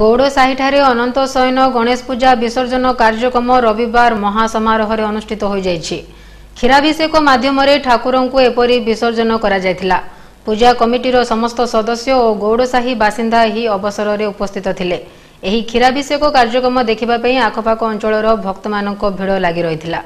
ଗୌଡ଼ସାହିଠାରେ ଅନନ୍ତ ଶୟନ ଗଣେଶ ପୂଜା ବିସର୍ଜନ କାର୍ଯ୍ୟକ୍ରମ ରବିବାର ମହାସମାରୋହରେ ଅନୁଷ୍ଠିତ ହୋଇଯାଇଛି। କ୍ଷୀରାଭିଷେକ ମାଧ୍ୟମରେ ଠାକୁରଙ୍କୁ ଏପରି ବିସର୍ଜନ କରାଯାଇଥିଲା। ପୂଜା କମିଟିର ସମସ୍ତ ସଦସ୍ୟ ଓ ଗୌଡ଼ସାହି ବାସିନ୍ଦା ଏହି ଅବସରରେ ଉପସ୍ଥିତ ଥିଲେ। ଏହି କ୍ଷୀରାଭିଷେକ କାର୍ଯ୍ୟକ୍ରମ ଦେଖିବା ପାଇଁ ଆଖପାଖ ଅଞ୍ଚଳର ଭକ୍ତମାନଙ୍କ ଭିଡ଼ ଲାଗି ରହିଥିଲା।